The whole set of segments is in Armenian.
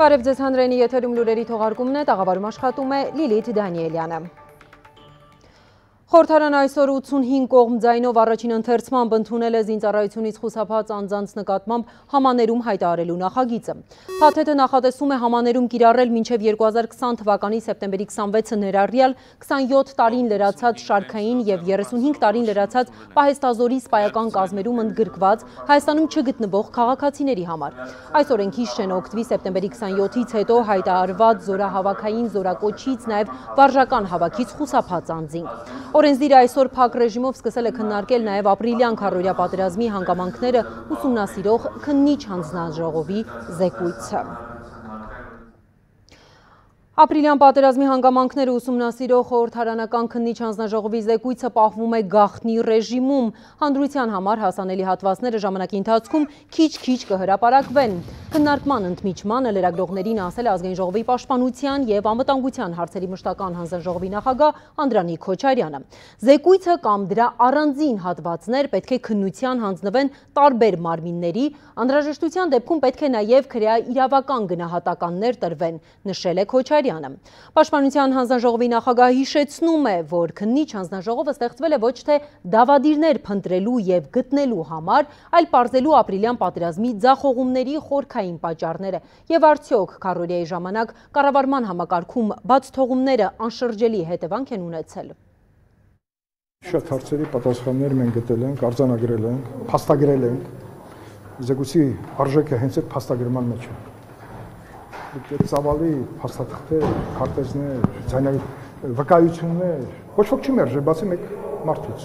Բարև ձեզ հանրայինի եթերում լուրերի թողարկումն է, տաղավարում աշխատում է Լիլիթ Դանիելյանը։ Խորթարան այսօր 85 կողմ ձայնով առաջին ընթերցմամբ ընդունել է զինծառայությունից խուսափած անձանց նկատմամբ համաներում հայտարարելու նախագիծը։ Փաթեթը նախատեսում է համաներում կիրառել մինչև 2020 թվականի սեպտեմբերի 26-ը ներառյալ 27 տարին լրացած շարքային եւ 35 տարին լրացած պահեստազորի սպայական կազմերում ընդգրկված Հայաստանում չգտնվող քաղաքացիների համար։ Այս օրենքի շենօգտվի սեպտեմբերի 27-ից հետո հայտարարված զորահավաքային զորակոչից նաեւ վարժական հավաքից խուսափած անձինք։ Օրենսդիրը այսօր փակ ռեժիմով սկսել է քննարկել նաև ապրիլյան քարորյա պատերազմի հանգամանքները ուսումնասիրող քննիչ հանձնաժողովի զեկույցը։ Ապրիլյան պատերազմի հանգամանքները ուսումնասիրող խորհրդարանական քննիչ հանձնաժողովի զեկույցը պահվում է գաղտնի ռեժիմում։ Հանդրության համար հասանելի հատվածները ժամանակի ընթացքում քիչ-քիչ կհրապարակվեն։ Քննարկման ընդմիջմանը լրագրողներին ասել է ազգային ժողովի պաշտպանության եւ անվտանգության հարցերի մշտական հանձնաժողովի նախագահ Անդրանիկ Քոչարյանը։ Զեկույցը կամ դրա առանձին հատվածներ պետք է քննության հանձնվեն տարբեր մարմինների, անհրաժեշտության դեպքում պետք է նաև քրեա իրավական գնահատականներ տրվեն, նշել է Քոչարյանը Ղուկասյանը։ Պաշտպանության հանձնաժողովի նախագահը հիշեցնում է, որ քննիչ հանձնաժողովը ստեղծվել է ոչ թե դավադիրներ փնտրելու եւ գտնելու համար, այլ ողջելու ապրիլյան պատերազմի ձախողումների խորքային պատճառները եւ արդյոք քարորիայի ժամանակ կառավարման համակարգում բաց թողումները անշրջելի հետևանք են ունեցել։ Շատ հարցերի պատասխաններ մենք գտել ենք, արձանագրել ենք, փաստագրել ենք։ Զեկույցի արժեքը հենց այդ փաստագրման մեջ է այդ ծավալի փաստաթղթեր, քարտեզներ, ցանյակ վկայություններ, ոչ ոք չի մերժել, բացի մեկ մարդուց։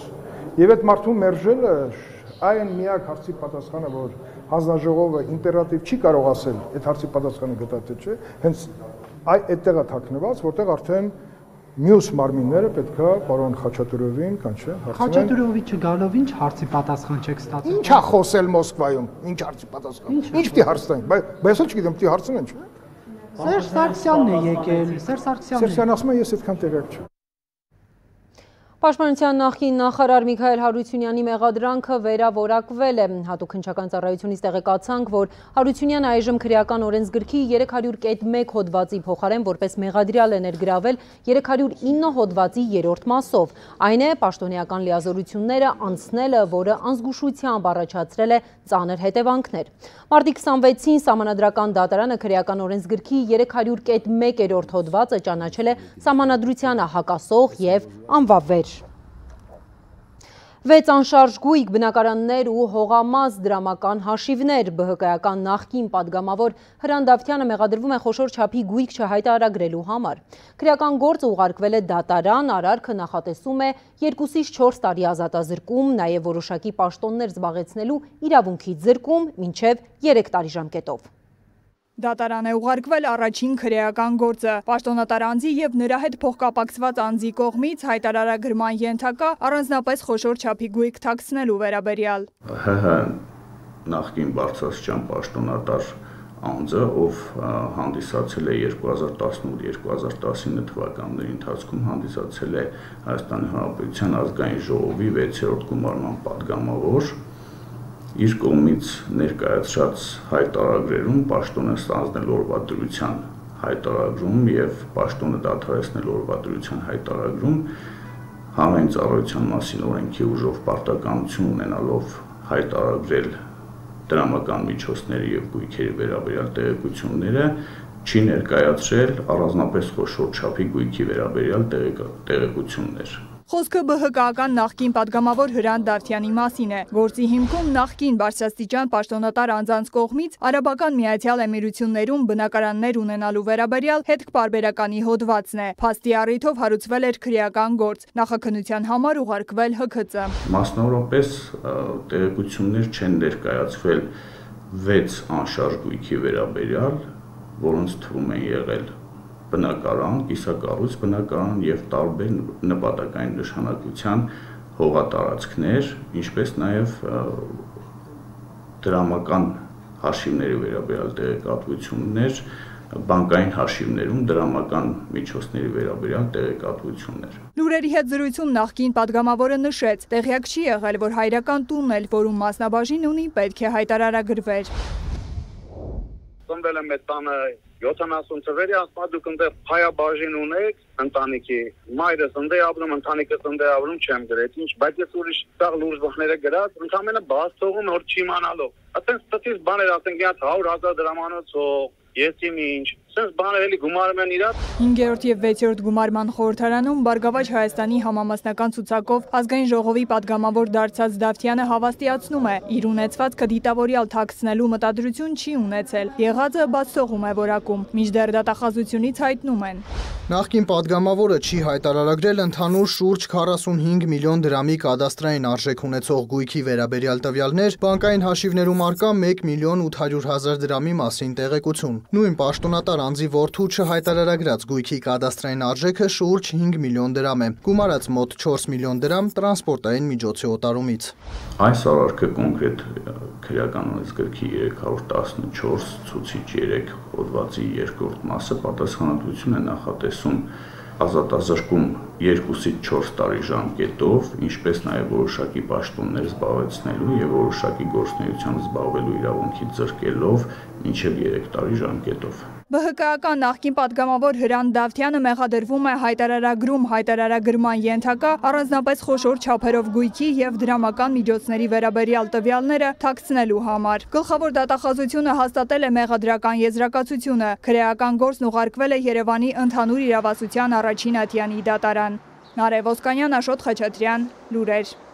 Եվ այդ մարդու մերժելը այն միակ հարցի պատասխանը, որ հանձնաժողովը իմպերատիվ չի կարող ասել, այդ հարցի պատասխանը գտա թե չէ, հենց այ այդտեղ է թաքնված, որտեղ արդեն մյուս մարմինները պետքա պարոն Խաչատուրովին կանչեն հարցնեն։ Խաչատուրովի չգալով ինչ հարցի պատասխան չեք ստացել։ Ինչա խոսել Մոսկվայում, ինչ հարցի պատասխան։ Ինչ պիտի հարցնենք, բայց ես չգիտեմ, պիտի հարցնեն, չէ՞։ Սերժ Սարգսյանն է եկել, Սերժ Սարգսյանն։ Սերժյան ասում է ես այդքան տեղյակ չեմ։ Պաշտպանության նախին նախարար Միքայել Հարությունյանի մեղադրանքը վերավորակվել է։ Հատուկ հնչական ծառայությունից տեղեկացանք, որ Հարությունյանը այժմ քրեական օրենսգրքի 300.1 հոդվածի փոխարեն որպես մեղադրյալ է ներգրավել 309 հոդվածի երրորդ մասով։ Այն է պաշտոնեական լիազորությունները անցնելը, որը անզգուշությամբ առաջացրել է ծանր հետևանքներ։ Մարտի 26-ին Սամանադրական դատարանը քրեական օրենսգրքի 300.1-րդ հոդվածը ճանաչել է Սամանադրությանը հակասող եւ անվավեր։ Վեց անշարժ գույք բնակարաններ ու հողամազ դրամական հաշիվներ բհկայական նախկին պատգամավոր հրանդավթյանը մեղադրվում է խոշոր չապի գույք չհայտարագրելու համար։ Քրեական գործը ուղարկվել է դատարան, արարքը նախատեսում է 2-ից 4 տարի ազատազրկում, նաև որոշակի պաշտոններ զբաղեցնելու իրավունքի ձրկում մինչև 3 տարի ժամկետով։ Դատարան է ուղարկվել առաջին քրեական գործը։ Պաշտոնատար անձի եւ նրա հետ փոխկապակցված անձի կողմից հայտարարագրման ենթակա առանձնապես խոշոր չափի գույք թաքցնելու վերաբերյալ։ ՀՀ նախկին Բարձրաստիճան պաշտոնատար անձը, ով հանդիսացել է 2018-2019 թվականների ընթացքում հանդիսացել է Հայաստանի Հանրապետության ազգային ժողովի 6-րդ գումարման падգամավոր, իր կողմից ներկայացրած հայտարարագրերում պաշտոնը ստանձնել օրվա դրության հայտարարում եւ պաշտոնը դադարեցնել օրվա դրության հայտարարում հանրային ծառայության մասին օրենքի ուժով պարտականություն ունենալով հայտարարել դրամական միջոցների եւ գույքերի վերաբերյալ տեղեկությունները չի ներկայացրել առանձնապես խոշոր չափի գույքի վերաբերյալ տեղեկություններ Խոսքը ԲՀԿ-ական նախկին падգամավոր Հրանտ Դավթյանի մասին է։ Գործի հիմքում նախկին բարձրաստիճան պաշտոնատար անձանց կողմից Արաբական Միացյալ Էմիրություններում բնակարաններ ունենալու վերաբերյալ հետք պարբերականի հոդվածն է։ Փաստի առիթով հարուցվել էր քրեական գործ, նախաքնության համար ուղարկվել ՀՔԾ։ Մասնավորապես տեղեկություններ չեն ներկայացվել 6 անշարժ գույքի վերաբերյալ, որոնց թվում են եղել բնակարան, կիսակառույց բնակարան եւ տարբեր նպատակային նշանակության հողատարածքներ, ինչպես նաեւ դրամական հաշիվների վերաբերյալ տեղեկատվություններ, բանկային հաշիվներում դրամական միջոցների վերաբերյալ տեղեկատվություններ։ Լուրերի հետ զրույցում նախկին падգամավորը նշեց, տեղյակ չի եղել, որ հայրական տունն էլ, որում մասնաբաժին ունի, պետք է հայտարարագրվեր ծնվել եմ այդ տանը 70 ծվերի, եմ դուք ընդ հայաբաժին ունեք ընտանիքի։ Մայրս ընդ է ապրում, ընտանիքս ընդ է ապրում, չեմ գրետ։ Ինչ, բայց ես ուրիշ սաղ լուրջ բաները գրած, ընդամենը բաց թողում որ չիմանալով։ Այդպես ստատիս բաներ ասենք, 100.000 դրամանոց ես իմ ինչ, Սենց բաներ էլի գումարում են իրար։ 5-րդ եւ 6-րդ գումարման խորհրդարանում Բարգավաճ Հայաստանի համամասնական ցուցակով ազգային ժողովի падգամավոր դարձած Դավթյանը հավաստիացնում է, իր ունեցվածքը դիտավորյալ թաքցնելու մտադրություն չի ունեցել։ Եղածը բացողում է որակում, միջդեռ դատախազությունից հայտնում են։ Նախկին падգամավորը չի հայտարարագրել ընդհանուր շուրջ 45 միլիոն դրամի կադաստրային արժեք ունեցող գույքի վերաբերյալ տվյալներ, բանկային հաշիվներում արկա 1 միլիոն 800 հազար դրամի մասին տեղեկություն։ Նույն պաշտոնատար անձի որդու չհայտարարագրած գույքի կադաստրային արժեքը շուրջ 5 միլիոն դրամ է, գումարած մոտ 4 միլիոն դրամ տրանսպորտային միջոցի օտարումից։ Այս արարքը կոնկրետ քրեականոնից գրքի 314 ցուցիչ 3 հոդվածի երկրորդ մասը պատասխանատվություն է նախատեսում ազատազրկում 2-ից 4 տարի ժամկետով, ինչպես նաև որոշակի պաշտոններ զբաղեցնելու եւ որոշակի գործունեությամբ զբաղվելու իրավունքից զրկելով մինչև 3 տարի ժամկետով։ ԲՀԿ-ական նախկին պատգամավոր Հրան Դավթյանը մեղադրվում է հայտարարագրում հայտարարագրման ենթակա առանձնապես խոշոր չափերով գույքի եւ դրամական միջոցների վերաբերյալ տվյալները թաքցնելու համար։ Գլխավոր դատախազությունը հաստատել է մեղադրական եզրակացությունը։ Քրեական գործն ուղարկվել է Երևանի ընդհանուր իրավասության առաջին ատյանի դատարան։ Նարե Ոսկանյան, Աշոտ Խաչատրյան, Լուրեր։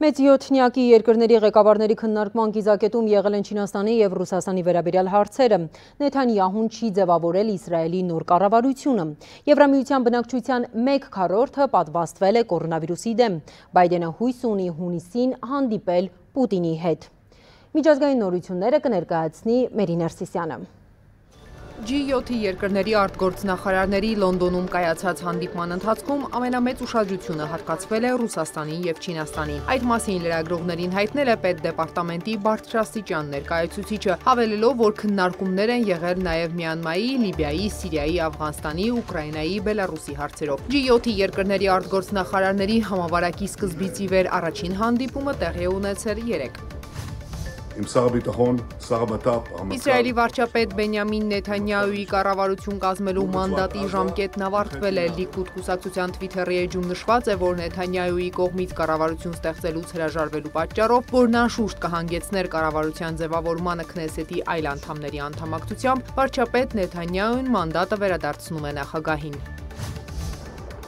Մեծ յոթնյակի երկրների ղեկավարների քննարկման գիզակետում եղել են Չինաստանի և Ռուսասանի վերաբերյալ հարցերը։ Նեթանյահուն չի ձևավորել Իսրայելի նոր կառավարությունը։ Եվրամիության բնակչության մեկ քառորդը պատվաստվել է կորոնավիրուսի դեմ։ Բայդենը հույս ունի հունիսին հանդիպել Պուտինի հետ։ Միջազգային նորությունները կներկայացնի Մերի Ներսիսյանը։ G7-ի երկրների արտգործնախարարների Լոնդոնում կայացած հանդիպման ընթացքում ամենամեծ ուշադրությունը հատկացվել է Ռուսաստանին եւ Չինաստանին։ Այդ մասին լրագրողներին հայտնել է պետդեպարտամենտի բարձրաստիճան ներկայացուցիչը, հավելելով, որ քննարկումներ են եղել նաեւ Մյանմայի, Լիբիայի, Սիրիայի, Աֆղանստանի, Ուկրաինայի, Բելարուսի հարցերով։ G7-ի երկրների արտգործնախարարների համավարակի սկզբից ի վեր առաջին հանդիպումը տեղի ունեցել 3 Իսրայելի վարչապետ Բենյամին Նեթանյահուի կառավարություն կազմելու մանդատի ժամկետն ավարտվել է։ Լիկուդ կուսակցության Twitter-ի էջում նշված է, որ Նեթանյահուի կողմից կառավարություն ստեղծելուց հրաժարվելու պատճառով, որն անշուշտ կհանգեցներ կառավարության ձևավորմանը Քնեսետի այլ անդամների անդամակցությամբ, վարչապետ Նեթանյահուն մանդատը վերադարձնում է նախագահին։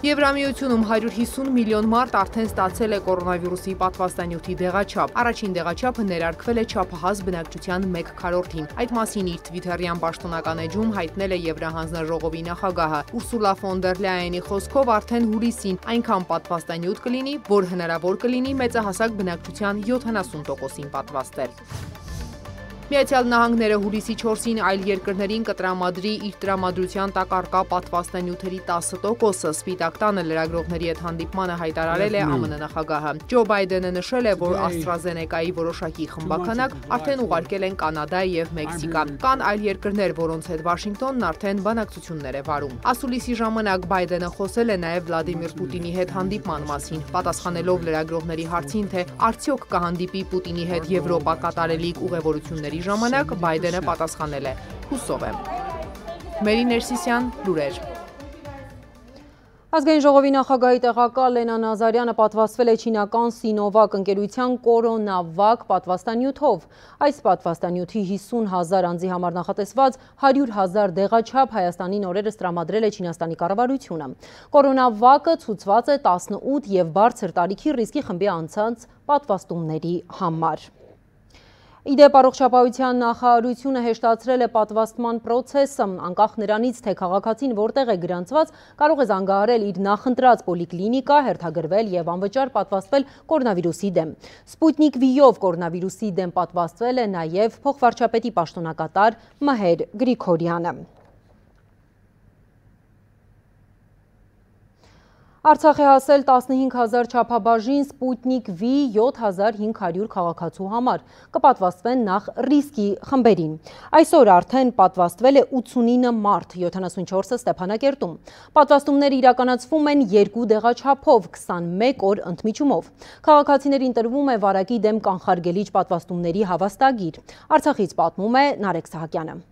Եվրամիությունում 150 միլիոն մարդ արդեն ստացել է կորոնավիրուսի պատվաստանյութի դեղաչափ։ Առաջին դեղաչափը ներարկվել է չափահաս բնակչության 1 քառորդին։ Այդ մասին իր Twitter-յան պաշտոնական էջում հայտնել է Եվրահանձնաժողովի նախագահը։ Ուրսուլա ֆոն դեր Լայենի խոսքով արդեն հուլիսին այնքան պատվաստանյութ կլինի, որ հնարավոր կլինի մեծահասակ բնակչության 70%-ին պատվաստել։ Միացյալ Նահանգները հուլիսի 4-ին այլ երկրներին կտրամադրի իր տրամադրության տակ արկա պատվաստանյութերի 10%-ը Սպիտակ տանը լրագրողների հետ հանդիպմանը հայտարարել է ԱՄՆ նախագահը։ Ջո Բայդենը նշել է, որ AstraZeneca-ի որոշակի խմբականակ արդեն ուղարկել են Կանադա եւ Մեքսիկա։ Կան այլ երկրներ, որոնց հետ Վաշինգտոնն արդեն բանակցություններ է վարում։ Ասուլիսի ժամանակ Բայդենը խոսել է նաեւ Վլադիմիր Պուտինի հետ հանդիպման մասին, պատասխանելով լրագրողների հարցին, թե արդյոք կհանդիպի Պուտինի հետ Եվրոպա կատարելիք ուղևորությունների ժամանակ Բայդենը պատասխանել է. «Հուսով եմ»։ Մերի Ներսիսյան, լուրեր։ Ազգային ժողովի նախագահի տեղակալ Լենա Նազարյանը պատվաստվել է չինական Սինովակ ընկերության կորոնավակ պատվաստանյութով։ Այս պատվաստանյութի 50 հազար անձի համար նախատեսված 100 հազար դեղաչապ Հայաստանի նորերս տրամադրել է Չինաստանի կառավարությունը։ Կորոնավակը ցուցված է 18 և բարձր տարիքի ռիսկի խմբի անցած պատվաստումների համար։ Իդեպ առողջապահության նախարարությունը հեշտացրել է պատվաստման պրոցեսը, անկախ նրանից, թե քաղաքացին որտեղ է գրանցված, կարող է զանգահարել իր նախընտրած պոլիկլինիկա, հերթագրվել եւ անվճար պատվաստվել կորոնավիրուսի դեմ։ Սպուտնիկ V-ով կորոնավիրուսի դեմ պատվաստվել է նաեւ փոխվարչապետի պաշտոնակատար Մհեր Գրիգորյանը։ Արցախ է հասել 15000 չափաբաժին Սպուտնիկ V 7500 քաղաքացու համար։ Կպատվաստվեն նախ ռիսկի խմբերին։ Այսօր արդեն պատվաստվել է 89 մարդ, 74-ը Ստեփանակերտում։ Պատվաստումները իրականացվում են երկու դեղաչափով, 21 օր ընդմիջումով։ Քաղաքացիներին տրվում է վարակի դեմ կանխարգելիչ պատվաստումների հավաստագիր։ Արցախից պատմում է Նարեկ Սահակյանը։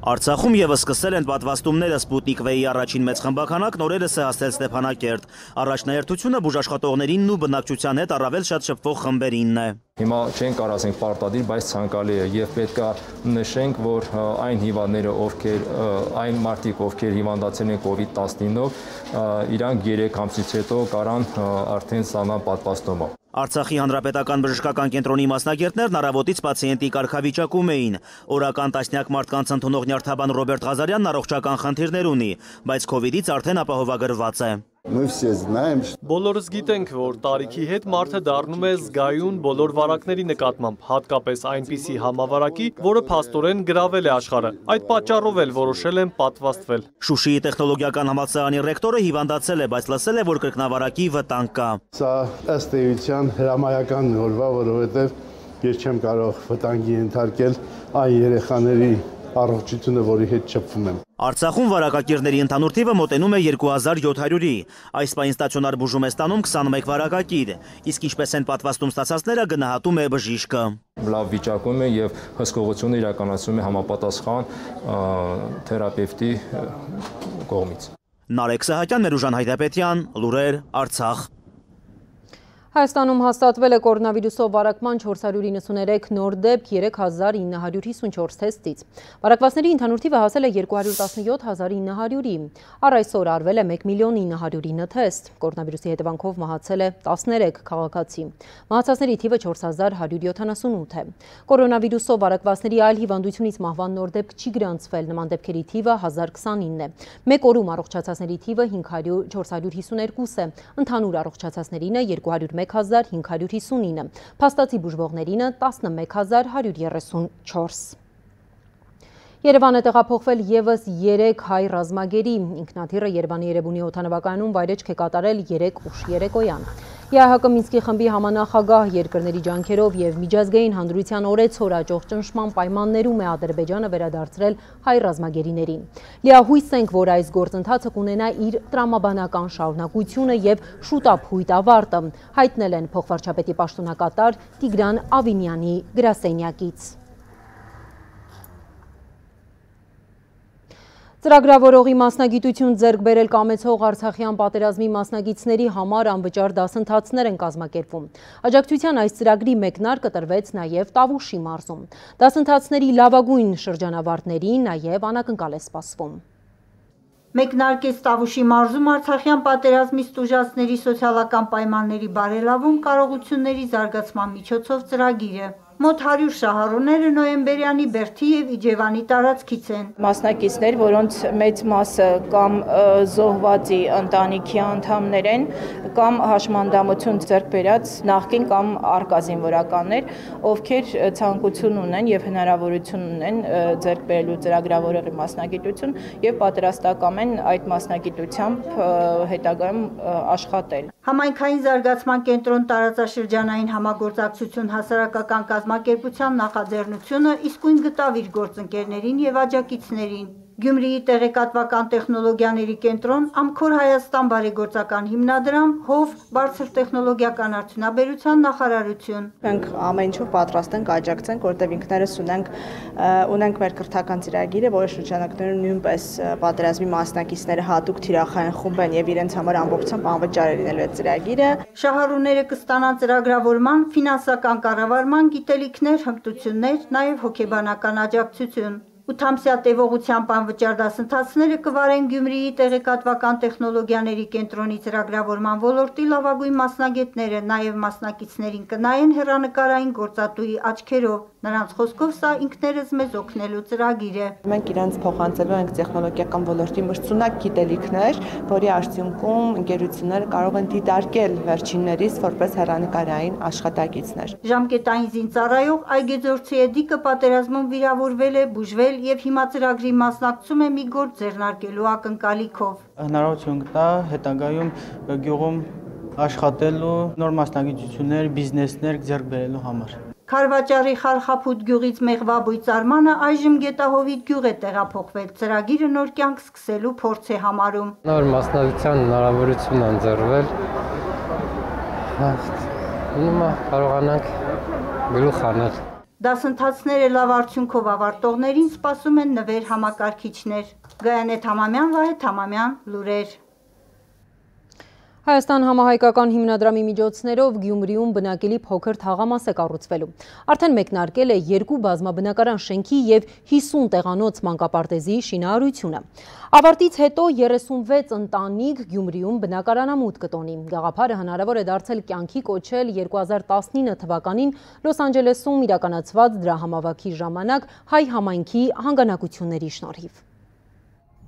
Արցախում եւս սկսել են պատվաստումները Սպուտնիկ V-ի առաջին մեծ խմբականակ նորերս է հասել Ստեփանակերտ։ Առաջնահերթությունը բուժաշխատողներին ու բնակչության հետ առավել շատ շփվող խմբերինն է։ Հիմա չեն կարող ասենք պարտադիր, բայց ցանկալի է եւ պետքա նշենք, որ այն հիվանդները, ովքեր այն մարդիկ, ովքեր հիվանդացել են COVID-19-ով, իրանք 3 ամսից հետո կարան արդեն ստանան պատվաստումը։ Արցախի հանրապետական բժշկական կենտրոնի մասնագետներն առավոտից պացիենտի կարգավիճակում էին։ Օրական տասնյակ մարդկանց ընդունող նյարդաբան Ռոբերտ Ղազարյանն առողջական խնդիրներ ունի, բայց COVID-ից արդեն ապահովագրված է։ Բոլորս գիտենք, որ տարիքի հետ մարդը դառնում է զգայուն բոլոր վարակների նկատմամբ, հատկապես այնպիսի համավարակի, որը փաստորեն գրավել է աշխարհը։ Այդ պատճառով էլ որոշել եմ պատվաստվել։ Շուշիի տեխնոլոգիական համալսարանի ռեկտորը հիվանդացել է, բայց լսել է, որ կրկնավարակի վտանգ կա։ Սա ըստ էության հրամայական նորվա, որովհետև ես չեմ կարող վտանգի ենթարկել այն երեխաների առողջությունը, որի հետ շփվում եմ։ Արցախում վարակակիրների ընդհանուր թիվը մոտենում է 2700-ի։ Այս պահին ստացիոնար բուժում է ստանում 21 վարակակիր, իսկ ինչպես են պատվաստում ստացածները գնահատում է բժիշկը։ Լավ վիճակում է եւ հսկողությունը իրականացում է համապատասխան թերապևտի կողմից։ Նարեկ Սահակյան, Ներուժան Հայդապետյան, Լուրեր, Արցախ։ Հայաստանում հաստատվել է կորոնավիրուսով վարակման 493 նոր դեպք 3954 թեստից։ Վարակվածների ընդհանուր թիվը հասել է 217900-ի։ Առ այսօր արվել է 1 միլիոն 909 թեստ։ Կորոնավիրուսի հետևանքով մահացել է 13 քաղաքացի։ Մահացածների թիվը 4178 է։ Կորոնավիրուսով վարակվածների այլ հիվանդությունից մահվան նոր դեպք չի գրանցվել, նման դեպքերի թիվը 1029 է։ Մեկ օրում առողջացածների թիվը 452 է, ընդհանուր առողջացածներինը 201 11559, փաստացի բուժվողներինը 11134։ Երևան է տեղափոխվել եվս 3 հայ ռազմագերի, ինքնաթիրը Երևանի Երևունի օթանավակայանում վայրեջք է կատարել 3 ուշ երեկոյան։ ԵԱՀԿ Մինսկի խմբի համանախագահ երկրների ջանքերով եւ միջազգային հանդրության օրեցօր աճող ճնշման պայմաններում է Ադրբեջանը վերադարձրել հայ ռազմագերիներին։ Լիահույս ենք, որ այս գործընթացը կունենա իր տրամաբանական շարունակությունը եւ շուտափույթ ավարտը, հայտնել են փոխվարչապետի պաշտոնակատար Տիգրան Ավինյանի գրասենյակից։ Ծրագրավորողի մասնագիտություն ձեռք բերել կամեցող Արցախյան պատերազմի մասնագիցների համար անվճար դասընթացներ են կազմակերպվում։ Աջակցության այս ծրագրի մեկնարկը տրվեց նաև Տավուշի մարզում։ Դասընթացների լավագույն շրջանավարտների նաև անակնկալ է սպասվում։ Մեկնարկեց Տավուշի մարզում Արցախյան պատերազմի ստուժածների սոցիալական պայմանների բարելավում կարողությունների զարգացման միջոցով ծրագիրը։ Մոտ 100 շահառուները նոյեմբերյանի Բերթի եւ Իջևանի տարածքից են։ Մասնակիցներ, որոնց մեծ մասը կամ զոհվածի ընտանիքի անդամներ են, կամ հաշմանդամություն ձեռք բերած նախկին կամ արկա զինվորականներ, ովքեր ցանկություն ունեն եւ հնարավորություն ունեն ձեռք բերելու ծրագրավորողի մասնագիտություն եւ պատրաստական են այդ մասնագիտությամբ հետագայում աշխատել։ Համայնքային զարգացման կենտրոն տարածաշրջանային համագործակցություն հասարակական կազմակերպության նախաձեռնությունը իսկույն գտավ իր գործընկերներին եւ աջակիցներին։ Գյումրիի տեղեկատվական տեխնոլոգիաների կենտրոն, Ամքոր Հայաստան բարեգործական հիմնադրամ, ՀՈՎ բարձր տեխնոլոգիական արդյունաբերության նախարարություն։ Մենք ամեն ինչով պատրաստ ենք աջակցենք, որտեղ ինքներս ունենք ունենք մեր կրթական ծրագիրը, որը շրջանակներում նույնպես պատերազմի մասնակիցները հատուկ թիրախային խումբ են եւ իրենց համար ամբողջությամբ անվճար է լինելու այդ ծրագիրը։ Շահառուները կստանան ծրագրավորման, ֆինանսական կառավարման գիտելիքներ, հմտություններ, նաեւ հոգեբանական աջակցություն։ 8-ամսյա տևողությամբ անվճար դասընթացները կվարեն Գյումրիի տեղեկատվական տեխնոլոգիաների կենտրոնի ծրագրավորման ոլորտի լավագույն մասնագետները, նաև մասնակիցներին կնայեն հերանեկարային գործատուի աչքերով։ Նրանց խոսքով սա ինքներս մեզ օգնելու ծրագիր է։ Մենք իրենց փոխանցելու ենք տեխնոլոգիական ոլորտի մրցունակ գիտելիքներ, որի արդյունքում ընկերությունները կարող են դիտարկել վերջիններից որպես հեռանկարային աշխատակիցներ։ Ժամկետային զինծառայող Այգեձորցի Էդիկը պատերազմում վիրավորվել է, բուժվել եւ հիմա ծրագրի մասնակցում է մի գործ ձեռնարկելու ակնկալիքով։ Հնարավորություն կտա հետագայում գյուղում աշխատելու, նոր մասնագիտություններ, բիզնեսներ ձեռք բերելու համար։ Խարվաճարի Խարխափուտ գյուղից Մեղվաբույծ Արմանը այժմ Գետահովիտ գյուղ է տեղափոխվել։ Ծրագիրը նոր կյանք սկսելու փորձ է համարում։ Նոր մասնագիտության հնարավորություն ընձեռվել։ Հիմա կարողանանք գլուխ անել։ Դասընթացները լավ արդյունքով ավարտողներին սպասում են նվեր համակարգիչներ։ Գայանե Թամամյան, Վահե Թամամյան, լուրեր։ Հայաստան համահայկական հիմնադրամի միջոցներով Գյումրիում բնակելի փոքր թաղամաս է կառուցվելու։ Արդեն մեկնարկել է երկու բազմաբնակարան շենքի եւ 50 տեղանոց մանկապարտեզի շինարարությունը։ Ավարտից հետո 36 ընտանիք Գյումրիում բնակարանամուտ կտոնի։ Գաղափարը հնարավոր է դարձել կյանքի կոչել 2019 թվականին Լոս Անջելեսում իրականացված դրա համավաքի ժամանակ հայ համայնքի հանգանակությունների շնորհիվ։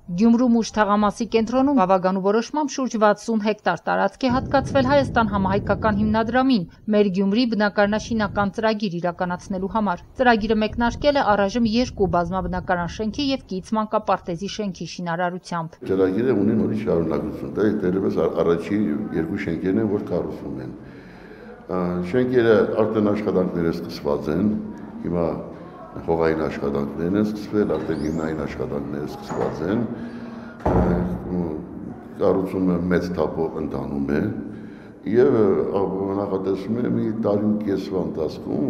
Գյումրու մուշ թաղամասի կենտրոնում ավագանու որոշմամբ շուրջ 60 հեկտար տարածք է հատկացվել Հայաստան համահայկական հիմնադրամին մեր Գյումրի բնակարանաշինական ծրագիր իրականացնելու համար։ Ծրագիրը մեկնարկել է առայժմ երկու բազմաբնակարան շենքի եւ կից մանկապարտեզի շենքի շինարարությամբ։ Ծրագիրը ունի նորի շարունակություն, դա դերևս առաջի երկու շենքերն են, որ կառուցվում են։ Շենքերը արդեն աշխատանքները սկսված են, հիմա հողային աշխատանքներն են սկսվել, արդեն հիմնային աշխատանքները սկսված են։ Կառուցումը մեծ թափով ընթանում է եւ նախատեսում է մի տարի ու կեսվա ընթացքում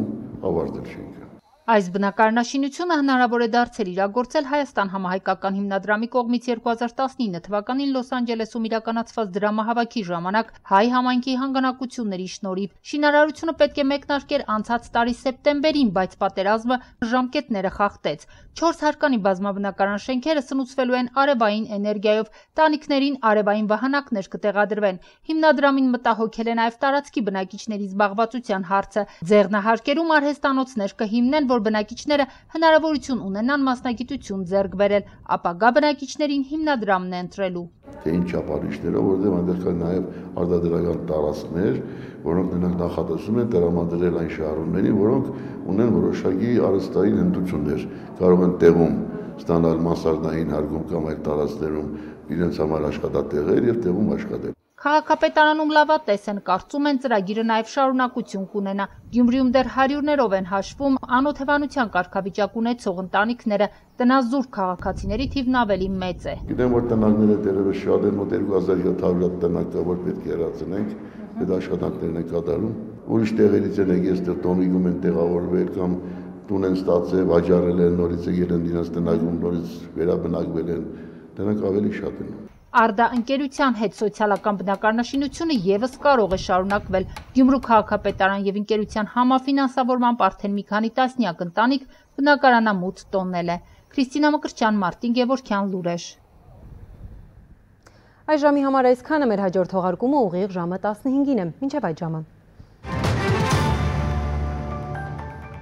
ավարտել շենքը։ Այս բնակարանաշինությունը հնարավոր է դարձել իրագործել Հայաստան համահայկական հիմնադրամի կողմից 2019 թվականին Լոս Անջելեսում իրականացված դրամահավաքի ժամանակ հայ համայնքի հանգանակությունների շնորհիվ։ Շինարարությունը պետք է մեկնարկեր անցած տարի սեպտեմբերին, բայց պատերազմը ժամկետները խախտեց։ 4 հարկանի բազմաբնակարան շենքերը սնուցվելու են արևային էներգիայով, տանիքներին արևային վահանակներ կտեղադրվեն։ Հիմնադրամին մտահոգել է նաև տարածքի բնակիչների զբաղվածության հարցը։ Ձեռնահարկերում արհեստանոցներ կհիմնեն, որ բնակիչները հնարավորություն ունենան մասնագիտություն ձեռք բերել, ապագա բնակիչներին հիմնադրամն է ընտրելու։ Թե ինչ չափանիշներով, որովհետև այնտեղ կան նաև արտադրական տարածքներ, որոնք նրանք նախատեսում են տրամադրել այն շահառուներին, որոնք ունեն որոշակի արհեստային հմտություններ, կարող են տեղում ստանալ մասարնային հարգում կամ այլ տարածքներում իրենց համար աշխատատեղեր եւ տեղում աշխատել։ Քաղաքապետարանում լավատես են, կարծում են ծրագիրը նաև շարունակություն կունենա։ Գյումրիում դեռ հարյուրներով են հաշվում անօթևանության կարգավիճակ ունեցող ընտանիքները, տնազուրկ քաղաքացիների թիվն ավելի մեծ է։ Գիտեմ, որ տնագները դերևս շատ են, մոտ 2700 տնակ կա, որ պետք է հրացնենք, այդ աշխատանքներն են կատարում։ Ուրիշ տեղերից են եկել, այստեղ տոնիգում են տեղավորվել կամ տուն են ստացել, վաճառել են, նորից եկել են իրենց տնագում, նորից վերաբնակվել են։ Դրանք ավելի շատ են։ Արդա ընկերության հետ սոցիալական բնակարանաշինությունը եւս կարող է շարունակվել։ Գյումրու քաղաքապետարան եւ ընկերության համաֆինանսավորմամբ արդեն մի քանի տասնյակ ընտանիք բնակարանամուտ տոննել է։ Քրիստինա Մկրտչյան, Մարտին Գևորքյան, Լուրեշ։ Այս ժամի համար այսքանը մեր հաջորդ թողարկումը ուղիղ ժամը 15-ին է։ Մինչև այդ ժամը։